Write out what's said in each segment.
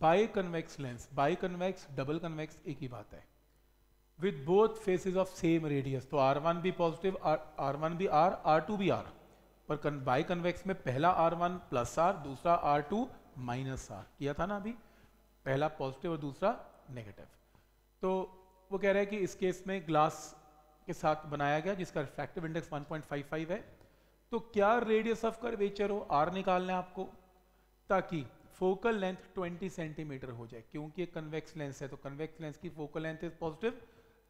Biconvex lens biconvex double convex एक ही बात है। With both faces of same radius तो आर वन भी पॉजिटिव आर वन भी आर आर टू भी आर पर बाई कन्वेक्स में पहला आर वन प्लस आर दूसरा आर टू माइनस आर किया था ना अभी? पहला पॉजिटिव और दूसरा नेगेटिव तो वो कह रहे हैं कि इस केस में ग्लास के साथ बनाया गया, जिसका रिफ्रैक्टिव इंडेक्स 1.55 है। तो क्या रेडियस ऑफ़ कर्वेचर हो? आर निकालना है आपको। ताकि फोकल लेंथ 20 सेंटीमीटर हो जाए, क्योंकि एक कन्वेक्स लेंस है तो कन्वेक्स लेंस की focal length is positive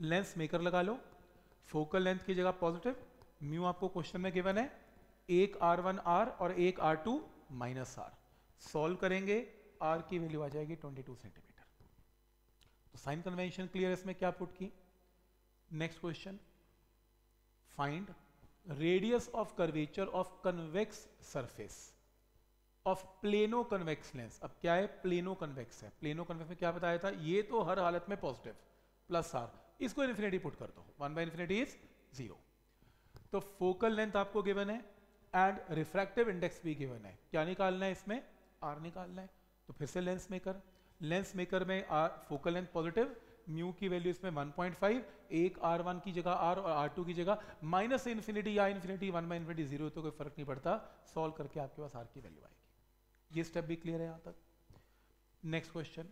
lens maker लगा लो। फोकल लेंथ की जगह पॉजिटिव म्यू आपको क्वेश्चन में गिवन है, एक आर वन आर और एक R two minus R solve करेंगे आर की वैल्यू आ जाएगी 22 सेंटीमीटर तो साइन कन्वेंशन क्लियर इसमें क्या पुट की? Next question find radius of curvature of convex surface of plano convex lens अब क्या है प्लेनो कन्वेक्स है? प्लेनो कन्वेक्स में क्या बताया था? ये तो हर हालत में पॉजिटिव प्लस आर इसको इन्फिनिटी पुट कर दो one by infinity is zero तो फोकल लेंथ आपको गिवन है एंड रिफ्रैक्टिव इंडेक्स भी गिवन है। क्या निकालना है इसमें? आर निकालना है। तो फिर से लेंस मेकर लेंस मेकर में R focal length positive mu की वैल्यू इसमें 1.5 एक R1 की जगह R और R2 की जगह माइनस इन्फिनिटी या infinity one by infinity zero तो कोई फ़र्क नहीं पड़ता। सॉल्व करके आपके पास आर की वैल्यू आएगी। ये स्टेप भी क्लियर है यहाँ तक। Next question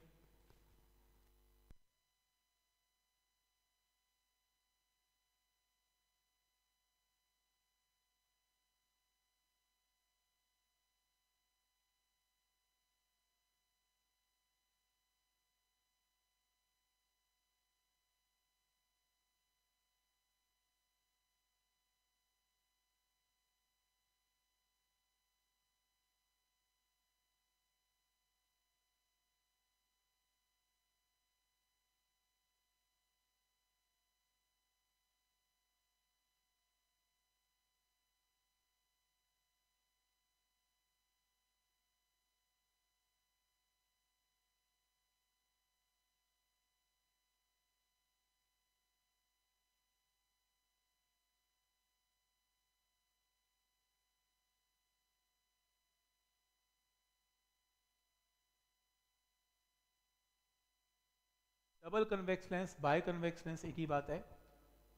double convex lens biconvex lens एक ही बात है।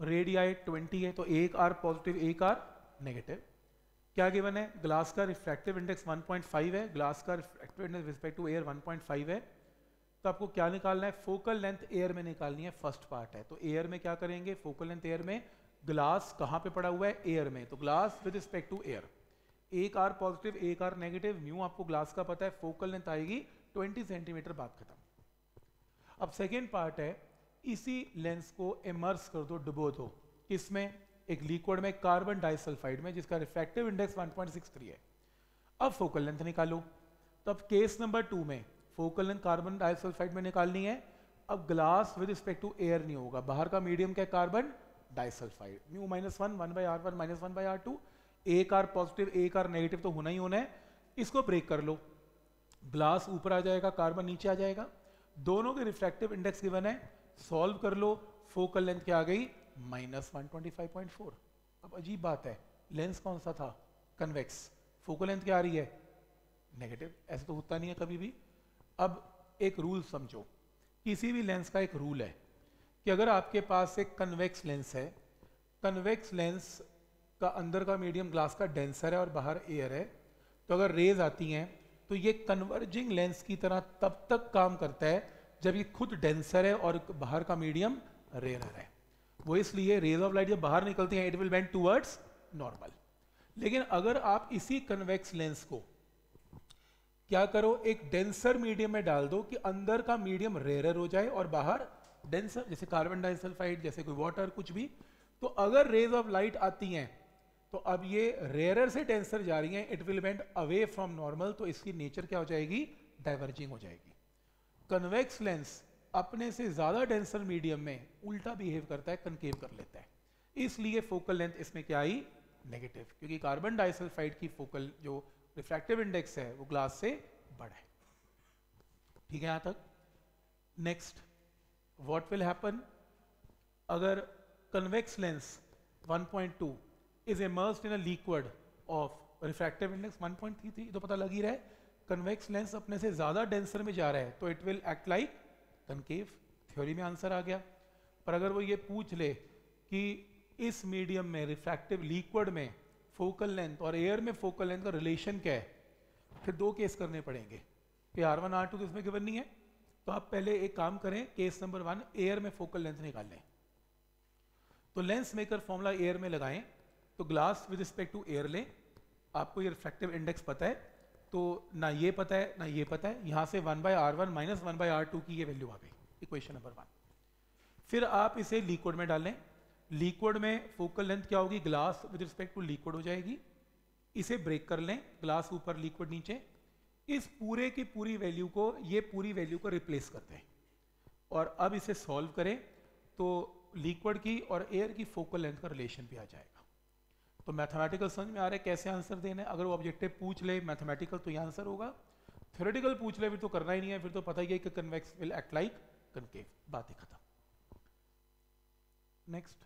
रेडियाई 20 है तो एक आर पॉजिटिव एक आर नेगेटिव क्या गिवन है? ग्लास का रिफ्रैक्टिव इंडेक्स 1.5 है। ग्लास का refractive index respect to air 1.5 है। तो आपको क्या निकालना है? फोकल लेंथ एयर में निकालनी है फ़र्स्ट पार्ट है। तो एयर में क्या करेंगे? फोकल लेंथ एयर में ग्लास कहाँ पे पड़ा हुआ है? एयर में। तो glass with respect to air एक आर पॉजिटिव एक आर नेगेटिव म्यू आपको ग्लास का पता है। फोकल लेंथ आएगी 20 सेंटीमीटर बात खत्म। अब सेकेंड पार्ट है, इसी लेंस को इमर्स कर दो, डुबो दो। किसमें? एक लिक्विड में कार्बन डाइसल्फाइड में, जिसका रिफ्रैक्टिव इंडेक्स 1.63 है। अब फोकल लेंथ निकालो। तो अब केस नंबर टू में फोकल लेंथ कार्बन डाइसल्फाइड में निकालनी है। अब glass with respect to air नहीं होगा। बाहर का मीडियम क्या carbon disulphide mu minus one one by R one minus one by R two एक आर पॉजिटिव एक आर नेगेटिव तो होना ही होना है। इसको ब्रेक कर लो। ग्लास ऊपर आ जाएगा कार्बन नीचे आ जाएगा। दोनों के रिफ्रैक्टिव इंडेक्स गिवन है सॉल्व कर लो फोकल लेंथ क्या आ गई? माइनस वन अब अजीब बात है लेंस कौन सा था? कन्वेक्स फोकल लेंथ क्या आ रही है? नेगेटिव ऐसा तो होता नहीं है कभी भी। अब एक रूल समझो। किसी भी लेंस का एक रूल है कि अगर आपके पास एक कन्वेक्स लेंस है कन्वेक्स लेंस का अंदर का मीडियम ग्लास का डेंसर है और बाहर एयर है तो अगर रेज आती हैं तो ये कन्वर्जिंग लेंस की तरह तब तक काम करता है जब ये खुद डेंसर है और बाहर का मीडियम रेयर है। वो इसलिए रेज ऑफ़ लाइट जब बाहर निकलती है it will bend towards normal लेकिन अगर आप इसी कन्वेक्स लेंस को क्या करो, एक डेंसर मीडियम में डाल दो कि अंदर का मीडियम रेयर हो जाए और बाहर डेंसर जैसे कार्बन डाइसल्फाइड जैसे कोई वाटर कुछ भी तो अगर रेज ऑफ़ लाइट आती हैं तो अब ये रेयर से डेंसर जा रही है it will bend away from normal तो इसकी नेचर क्या हो जाएगी? डाइवर्जिंग हो जाएगी। कन्वेक्स लेंस अपने से ज़्यादा डेंसर मीडियम में उल्टा बिहेव करता है कनकेव कर लेता है। इसलिए फोकल लेंथ इसमें क्या आई? नेगेटिव क्योंकि कार्बन डाइसल्फाइड की फोकल जो रिफ्रैक्टिव इंडेक्स है, वो ग्लास से बड़ा है। ठीक है यहाँ तक? नेक्स्ट व्हाट विल हैपन अगर convex lens 1.2 is immersed in a liquid of refractive index 1.33 तो पता लग ही रहा है कन्वेक्स लेंस अपने से ज़्यादा डेंसर में जा रहा है तो it will act like concave theory में आंसर आ गया। पर अगर वो ये पूछ ले कि इस मीडियम में रिफ्रैक्टिव लिक्विड में फोकल लेंथ और एयर में फोकल लेंथ का रिलेशन क्या है, फिर दो केस करने पड़ेंगे कि आर वन आर टू तो इसमें गिवन नहीं है तो आप पहले एक काम करें केस नंबर वन एयर में फोकल लेंथ निकाल लें। तो लेंस मेकर फॉर्मूला एयर में लगाएँ तो glass with respect to air लें। आपको ये रिफ्लेक्टिव इंडेक्स पता है। तो ना ये पता है, ना ये पता है। यहाँ से one by R one minus one by R two की ये वैल्यू आ गई। इक्वेशन नंबर वन फिर आप इसे लिक्विड में डालें। लिक्विड में फोकल लेंथ क्या होगी? Glass with respect to liquid हो जाएगी। इसे ब्रेक कर लें। ग्लास ऊपर लिक्विड नीचे। इस पूरे की पूरी वैल्यू को, ये पूरी वैल्यू को रिप्लेस करते हैं। और अब इसे सॉल्व करें तो लिक्विड की और एयर की फोकल लेंथ का रिलेशन भी आ जाएगा। तो मैथमेटिकल समझ में आ रहा है कैसे आंसर देना है? अगर वो ऑब्जेक्टिव पूछ ले मैथमेटिकल तो ये आंसर होगा। थ्योरेटिकल पूछ ले, फिर तो करना ही नहीं है, फिर तो पता ही है कि convex will act like concave बात खत्म। नेक्स्ट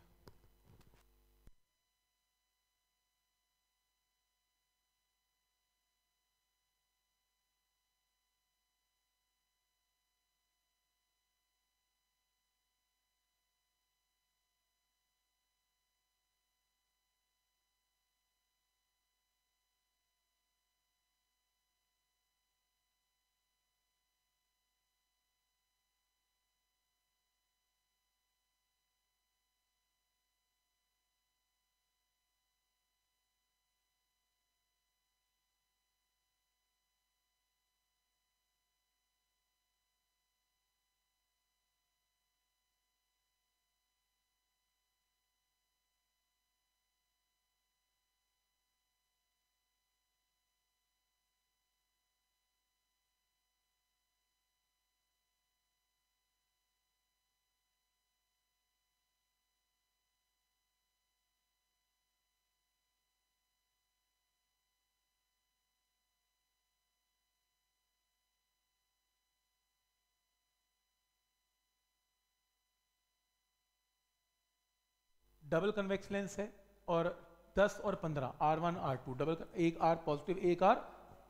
डबल कन्वेक्स लेंस है और 10 और 15 R one R two double एक आर पॉजिटिव एक R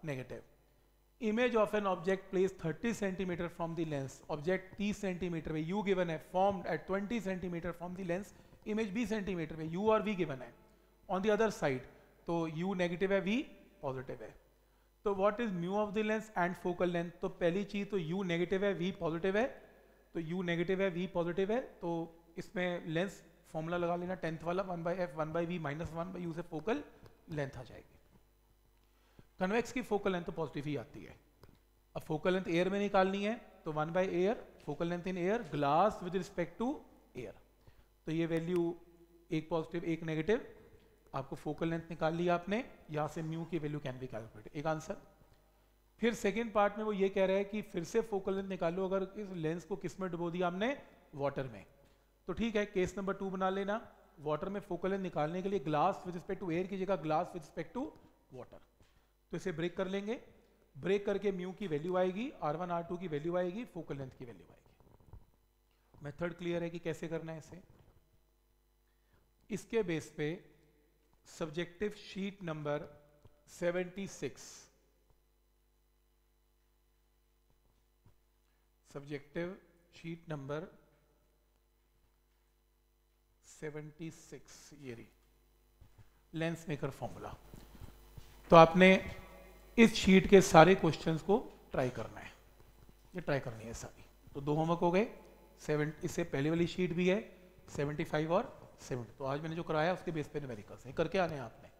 negative image of an object place 30 centimetre from the lens object 30 centimetre में यू गिवन है formed at 20 centimetre from the lens image 20 centimetre में you और we given है. On the other side तो you negative है we positive है. तो what is mu of the lens and focal length तो पहली चीज़ तो यू नेगेटिव है वी पॉजिटिव है. तो यू नेगेटिव है वी पॉजिटिव है. तो इसमें लेंस फॉर्मूला लगा लेना टेंथ वाला one by F one by v minus one by u से फोकल लेंथ आ जाएगी। कन्वेक्स की फोकल लेंथ तो पॉजिटिव ही आती है। अब फोकल लेंथ एयर में निकालनी है तो one by air focal length in air glass with respect to air तो ये वैल्यू एक पॉजिटिव एक नेगेटिव आपको फोकल लेंथ निकाल लिया आपने, यहाँ से म्यू की वैल्यू कैन बी कैलकुलेटेड एक आंसर फिर सेकेंड पार्ट में वो ये कह रहा है कि फिर से फोकल लेंथ निकालो, अगर इस लेंस को किसमें डुबो दिया हमने? वाटर में। तो ठीक है केस नंबर टू बना लेना। वाटर में फोकल लेंथ निकालने के लिए glass with respect to air की जगह glass with respect to water तो इसे ब्रेक कर लेंगे। ब्रेक करके म्यू की वैल्यू आएगी आर वन आर टू की वैल्यू आएगी फोकल लेंथ की वैल्यू आएगी। मेथड क्लियर है कि कैसे करना है इसे। इसके बेस पे subjective sheet number 76 subjective sheet number 76 ये रही लेंस मेकर फॉर्मूला। तो आपने इस शीट के सारे क्वेश्चंस को ट्राई करना है। ये ट्राई करनी है सारी। तो दो होमवर्क हो गए। सेवन इससे पहले वाली शीट भी है 75 और 70 तो आज मैंने जो कराया, उसके बेस पे न्यूमेरिकल्स है। करके आने आपने।